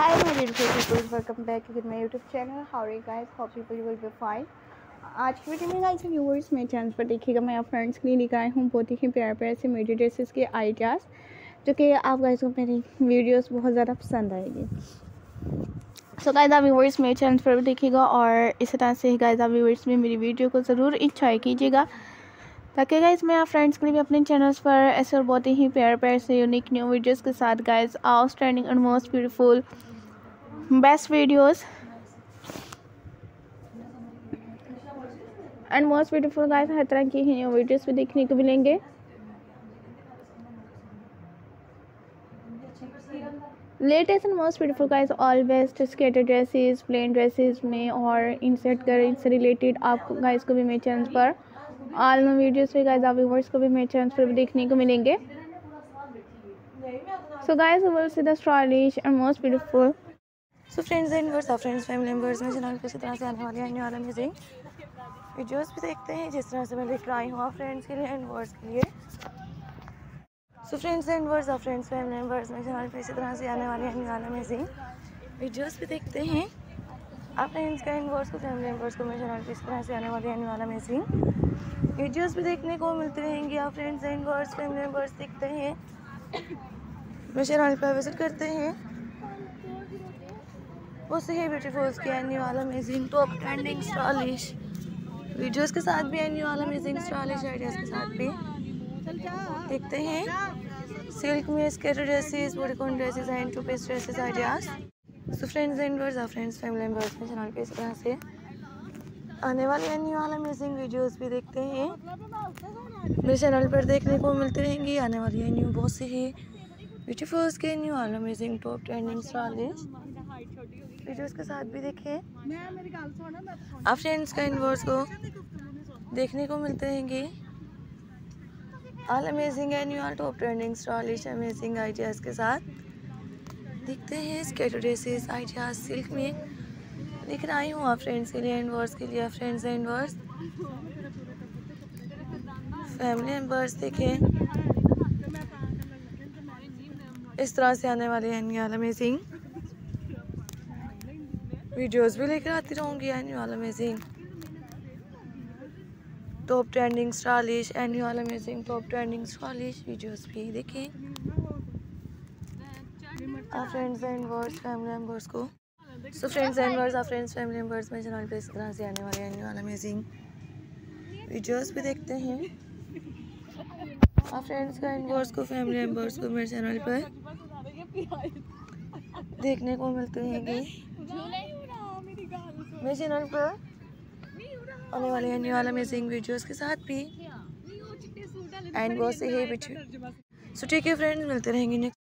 Hi my beautiful people, welcome back to my YouTube channel. How are you guys? Hope people will be fine. आज की video में guys viewers मेरे channel पर देखिएगा मैं आप फ्रेंड्स के लिए लेकर आई हूँ बहुत ही प्यारे प्यारे से मेडी ड्रेसेस के आइडियाज़ जो कि आप गाइस को मेरी वीडियोस बहुत ज़्यादा पसंद आएगी सो गाइस आप व्यूअर्स मेरे चैनल पर भी देखिएगा और इसी तरह से गाइस आप व्यूअर्स में मेरी वीडियो को ज़रूर इंजॉय कीजिएगा ताकि गाइज़ मैं आप फ्रेंड्स के लिए भी अपने चैनल्स पर ऐसे और बहुत ही प्यार प्यार से यूनिक न्यू वीडियोस के साथ guys outstanding and most beautiful best videos and most beautiful guys हर तरह की न्यू वीडियोस भी देखने को मिलेंगे। Latest and most beautiful guys all best skater dresses plain dresses में और इनसेट कर इनसे रिलेटेड आप गाइस को भी मेरे चैनल पर। ऑल नो वीडियोस पे गाइस आप व्यूअर्स को भी, मेरे चैनल पर देखने को मिलेंगे। So guys will see the stylish and most beautiful so friends and verse friends family members में चैनल पे इसी तरह से आने वाले आने वाला अमेजिंग वीडियोस भी देखते हैं, जिस तरह से मैं लेकर आई हूँ फ्रेंड्स के लिए एंड वर्स के लिए। So friends and verse of friends family members में चैनल पे इसी तरह से आने वाले आने वाला अमेजिंग वीडियोस भी देखते हैं। आप फ्रेंड्स का एंड वर्स को फैमिली मेंबर्स को मेरे चैनल पे इस तरह से आने वाले आने वाला अमेजिंग वीडियोस भी देखने को मिलते रहेंगे, आप friends and verse family members देखते हैं। मेरे चैनल पर विज़िट करते हैं। वो सही ब्यूटीफुल्स के आने वाला amazing top trending stylish videos के साथ भी आने वाला अमेजिंग स्टाइलिश आइडियाज़ के साथ भी। देखते हैं। सिल्क में skater dresses bodycon dresses and two piece dresses ideas so friends and verse friends family members में चैनल पे इस तरह से आने वाले आने वाला अमेजिंग वीडियोस भी देखते हैं। मेरे चैनल पर देखने को मिलते रहेंगे। आने वाली न्यू बहुत से ही। ब्यूटीफुल्स के new all amazing top trending stylish videos के साथ भी देखें। आप फ्रेंड्स का इनवर्स को देखने को मिलते रहेंगे। All amazing and you are top trending stylish amazing ideas के साथ। देखते हैं स्केटर ड्रेसेस आइडियाज़ सिल्क में। लेकर आई हूँ आप फ्रेंड्स के लिए एंड वर्स के लिए friends and verse family members देखें। इस तरह से आने वाले हैं एनुअल अमेजिंग वीडियोस भी लेकर आती रहूँगी annual amazing top trending stylish annual amazing top trending stylish videos भी देखें। आप friends and verse family members को। सो फ्रेंड्स एंड वर्स आप फ्रेंड्स फैमिली मेंबर्स में चैनल पे इस तरह से आने वाले एनुअल अमेजिंग वीडियोस भी देखते हैं। आप फ्रेंड्स का एंड वर्स को फैमिली मेंबर्स को मेरे चैनल पर देखने को मिलते हैं मेरे चैनल पर आने वाले, आने वाला अमेजिंग वीडियोस के साथ भी। एंड बहुत से ही सो ठीक है फ्रेंड्स मिलते रहेंगे नेक्स्ट